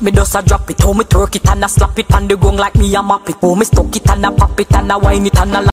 Me just a drop it, oh me twerk it and a slap it and the gong like me a map it. Oh me stuck it and a pop it and a wine it and a